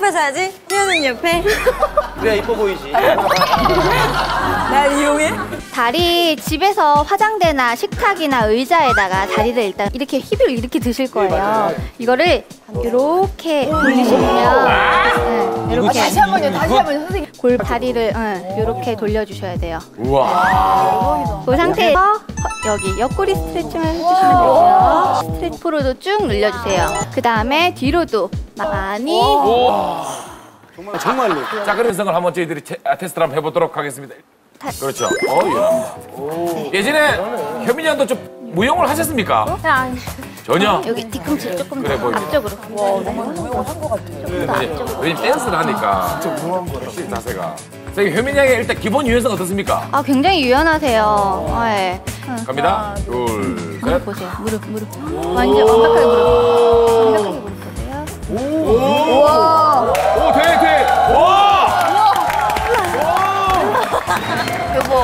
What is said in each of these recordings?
옆에 자야지. 희연은 옆에. 그래야 이뻐 보이지. 날 이용해? 다리 집에서 화장대나 식탁이나 의자에다가 다리를 일단 이렇게 힙을 이렇게 드실 거예요. 이거를 이렇게 돌리시면 네, 이렇게 다시 한 번요, 다시 한 번요, 선생님. 골 다리를 응, 이렇게 돌려주셔야 돼요. 우와. 그 상태에서 허- 여기 옆구리 스트레칭을 해주시면 되고요. 스트레치 프로도 쭉 늘려주세요. 그 다음에 뒤로도 많이 정말로. 자, 그런 성을 한번 저희들이 테, 아, 테스트를 한번 해보도록 하겠습니다. 다- 그렇죠. 어, 예. 예전에 현민이 형도 좀 무용을 하셨습니까? 아, 전혀. 여기 뒤꿈치 조금 그래 더 보이네. 앞쪽으로. 왜냐면 댄스를 하니까. 확실히 자세가. 자, 이 현민이 형의 일단 기본 유연성 어떻습니까? 아 굉장히 유연하세요. 네. 응. 갑니다. 둘, 셋. 무릎 보세요. 무릎, 무릎. 완전 완벽하게 무릎. 완벽하게 무릎 보세요. 오, 돼, 돼. 와!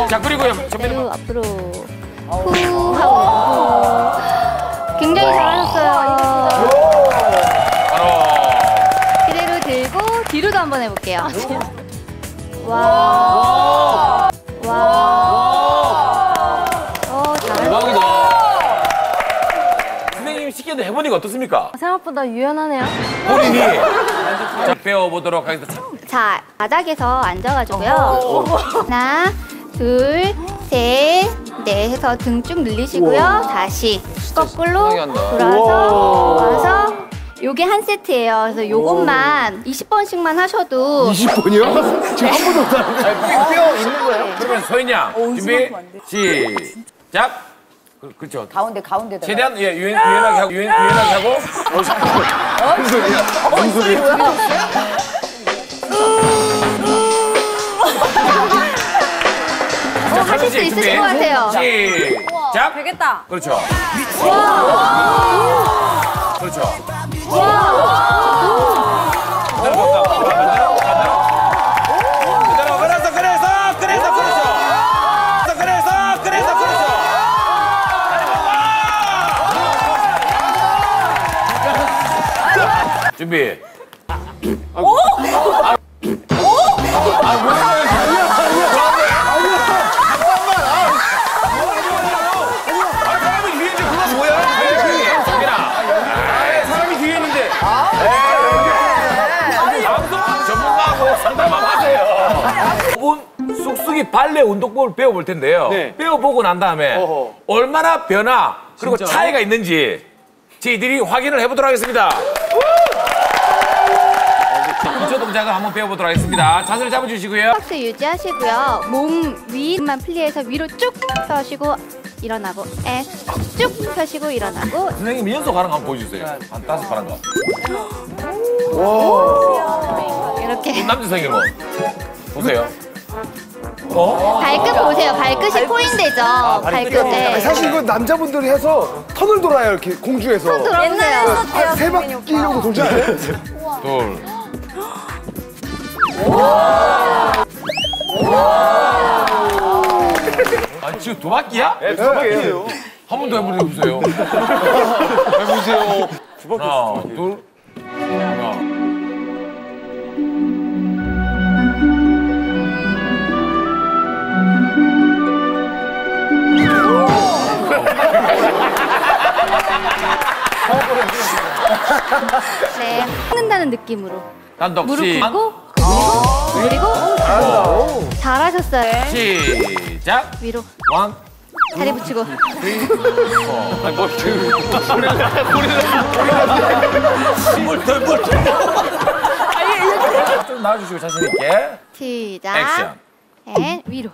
자, 그리고요. 선배님. 그리고 앞으로 후 하고 후. 굉장히 잘하셨어요. 바로. 그대로 들고 뒤로도 한번 해볼게요. 와. 와. 해보니까 어떻습니까? 생각보다 유연하네요. 본인이 자, 배워보도록 하겠습니다. 자, 바닥에서 앉아가지고요. 하나, 둘, 셋, 넷 해서 등 쭉 늘리시고요. 다시 거꾸로 돌아서 와서 요게 한 세트예요. 그래서 요것만 20번씩만 하셔도 20분이요? 지금 한 번도 못 하는데. 뼈 있는 거예요? 그러면 소연 양 준비 시작. 그, 그렇죠. 가운데, 가운데다가. 최대한 예, 유연, 유연하게 하고 유연, 유연하게 하고 무슨 소리야? 무슨 소리야? 자, 하실 수 있으신 것 같아요. 시작. 되겠다. 그렇죠. 그렇죠. 그대로 상담만 하세요. 분 쑥쑥이 발레 운동법을 배워볼 텐데요. 네. 배워보고 난 다음에 어허. 얼마나 변화 그리고 진짜요? 차이가 있는지 저희들이 확인을 해보도록 하겠습니다. 동작을 한번 배워보도록 하겠습니다. 자세를 잡아주시고요. 박스 유지하시고요. 몸 위만 플리해서 위로 쭉 펴시고 일어나고 에, 쭉 펴시고 일어나고 선생님 연속 하는 거 한번 보여주세요. 한 다섯 번 하는 거. 이렇게 남자 선생님 뭐 보세요. 어? 발끝 보세요. 발끝이 포인트죠. 발끝에 아니, 사실 이건 남자분들이 해서 턴을 돌아요, 이렇게 공중에서. 옛날에 들어보세요. 했었대요. 한세 바퀴 정도 돌지 않아요? 둘. 아 지금 두 바퀴야? 네, 두 바퀴예요. 한 번 더 해보세요. 해보세요. 하나, 둘, 하나. 네, 는다는 느낌으로 단독 무릎 시 꿇고 그리고 그리고 잘하셨어요. 시작. 위로 원, 다리 붙이고 포. 아니 뭐 지금 고릴라 고릴라 뭘더 뭘? 좀 나와주시고 자신 있게 시작. 액션. 앤 위로.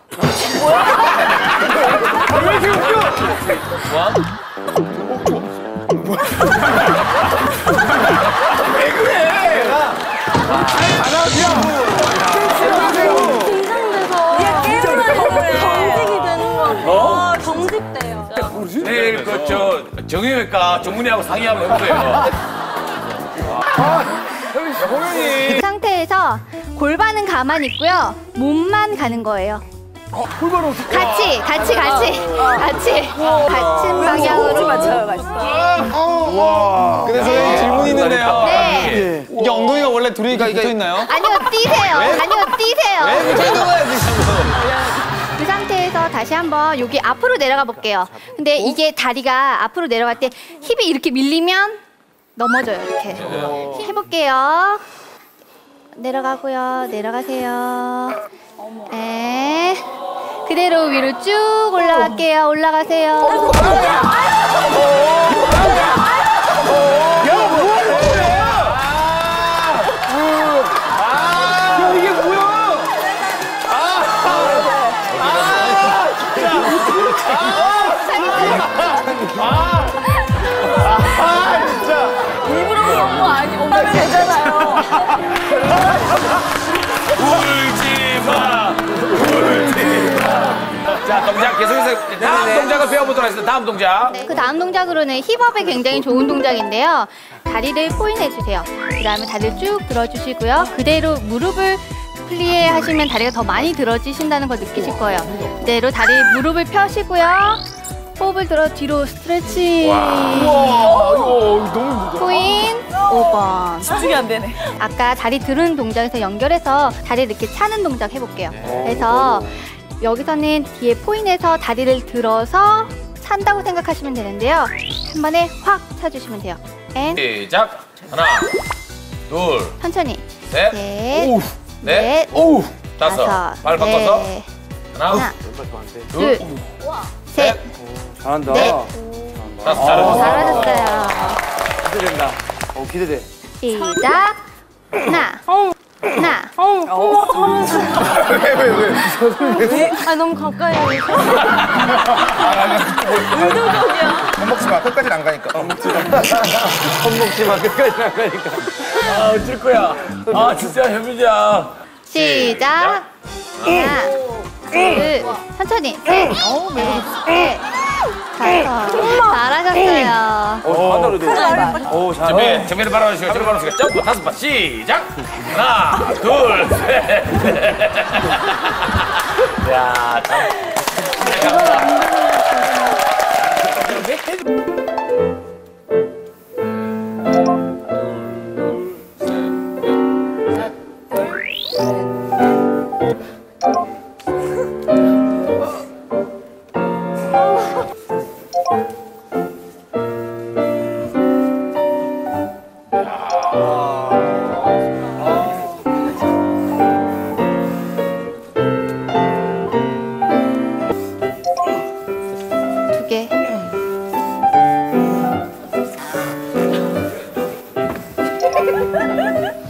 정직돼요. 내일 그저 정형외과 전문의하고 상의하면 해보세요. 이 상태에서 골반은 가만히 있고요. 몸만 가는 거예요. 골반 어떻게. 같이, 같이, 같이, 같이, 같은 방향으로. 맞춰요, 맞춰요. 와. 근데 선생님 질문 있는데요. 네. 이게 엉덩이가 원래 둘이 붙어 있나요? 아니요, 뛰세요. 아니요, 뛰세요. 붙어 있는 거야, 지금. 그 다시 한번 여기 앞으로 내려가 볼게요. 근데 이게 다리가 앞으로 내려갈 때 힙이 이렇게 밀리면 넘어져요. 이렇게. 해볼게요. 내려가고요. 내려가세요. 네. 그대로 위로 쭉 올라갈게요. 올라가세요. 배워보도록 하겠습니다. 다음 동작. 그 다음 동작으로는 힙업에 굉장히 좋은 동작인데요. 다리를 포인해 주세요. 그 다음에 다리를 쭉 들어주시고요. 그대로 무릎을 플리에 하시면 다리가 더 많이 들어지신다는 걸 느끼실 거예요. 그대로 다리 무릎을 펴시고요. 호흡을 들어 뒤로 스트레칭. 포인 5번. 집중이 안 되네. 아까 다리 들은 동작에서 연결해서 다리를 이렇게 차는 동작 해볼게요. 그래서 여기서는 뒤에 point해서 다리를 들어서 찬다고 생각하시면 되는데요. 한 번에 확 차주시면 돼요. And 시작. 하나, 둘, 천천히 셋, 셋, 오, 넷, 넷, 오, 다섯. 다섯, 발 바꿔서 넷, 하나, 하나, 둘, 둘, 셋, 잘한다. 넷. 다섯. 잘하셨어요. 잘하셨어요. 기대된다. 어, 기대돼. 시작. 하나, 하나, 아 너무 가까이. 겁먹지 마. 끝까지 안 가니까. 겁먹지 마. 겁먹지 마. 끝까지 안 가니까. 아, 어쩔 거야. 아, 진짜 현민이야. 시작. 하나, 둘, 천천히. 셋, 넷. 잘하셨어요. 어, 잘한다, 오, 잘한다. 준비, 준비를 바라보시고, 준비 바라보시고, 점프 다섯 번 시작. 하나, 둘, 셋. 야, 참. 두 개.